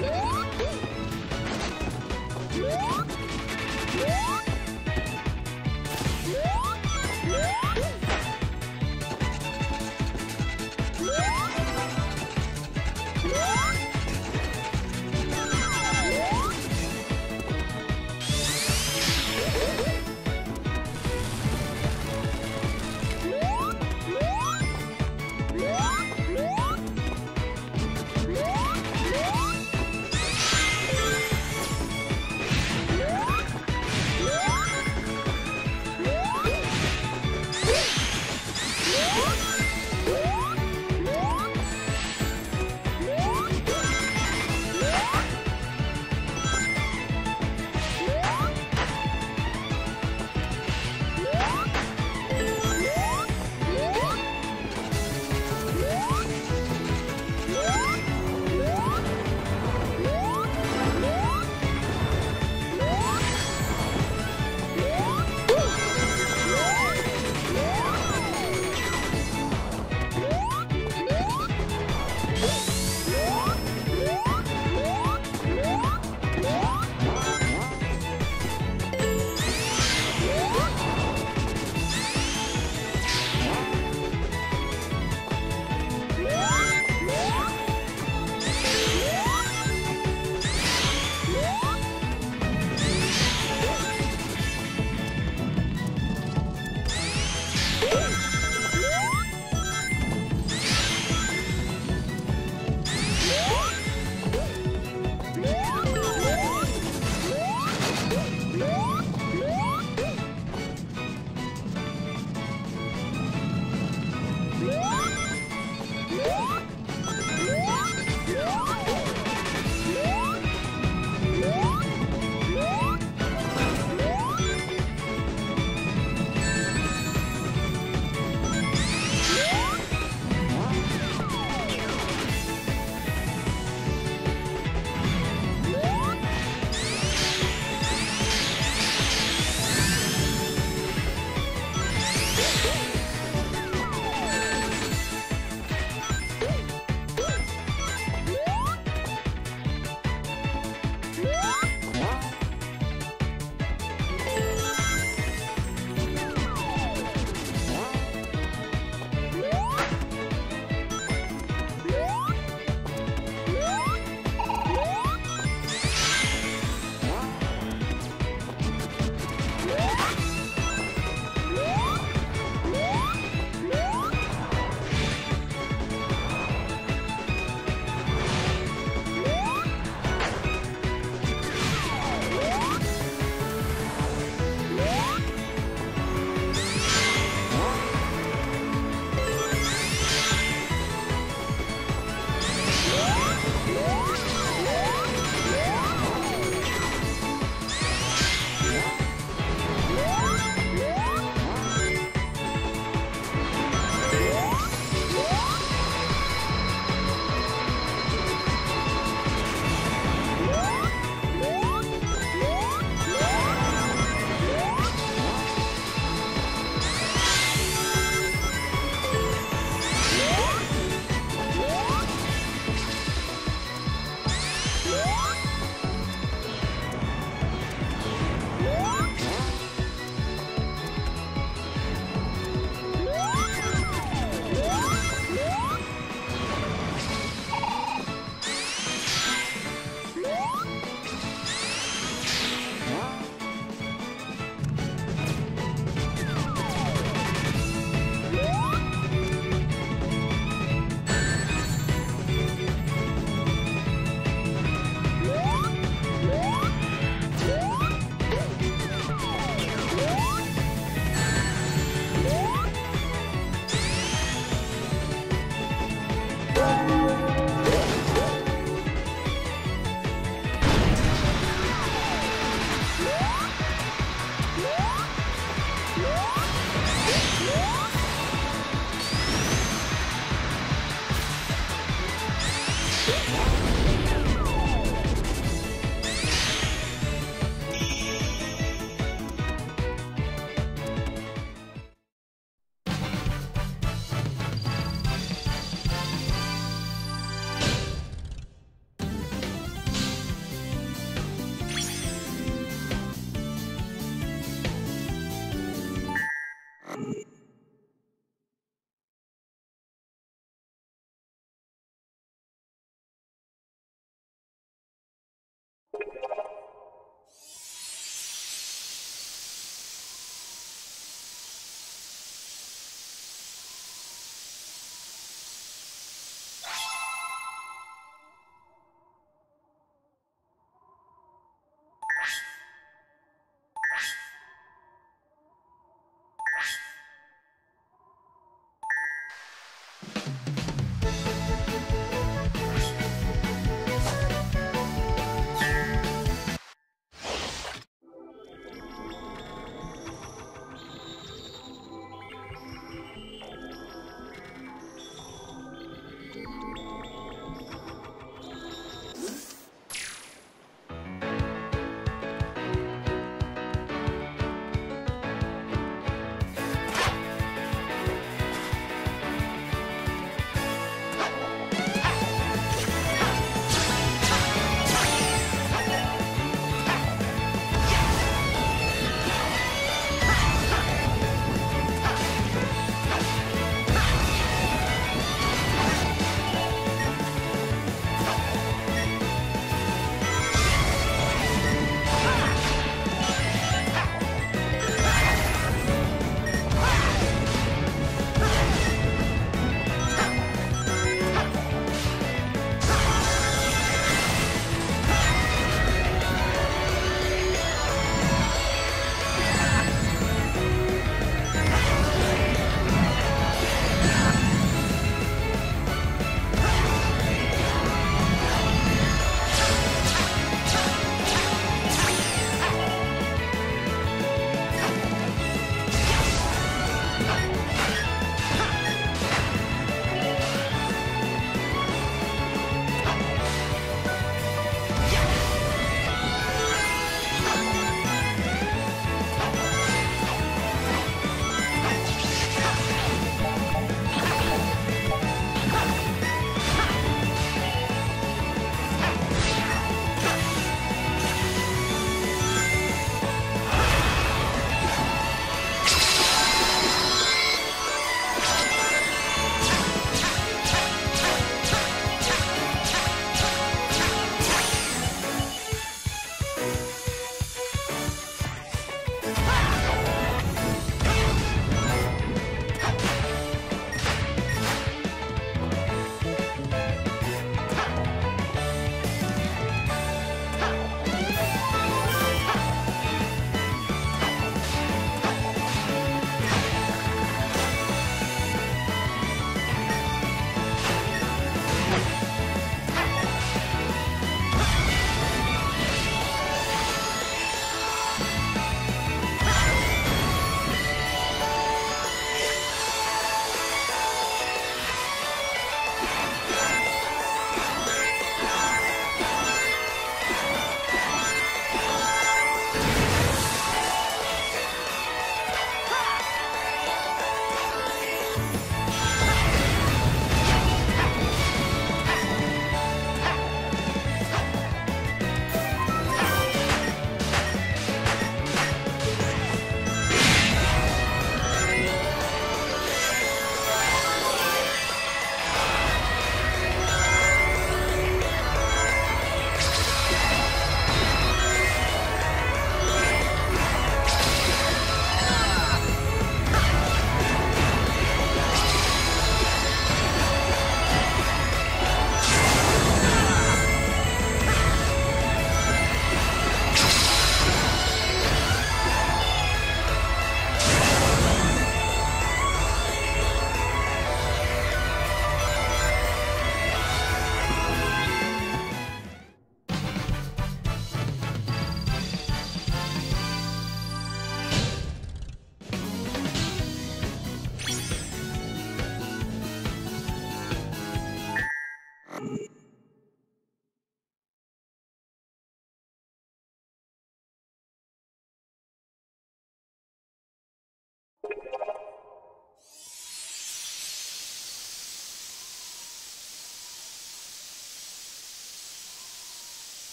Yeah!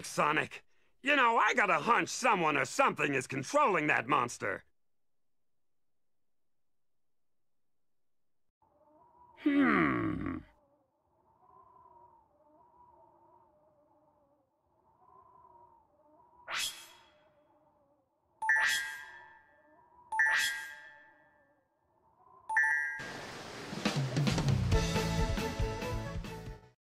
Thanks, Sonic. You know, I got a hunch someone or something is controlling that monster. Hmm.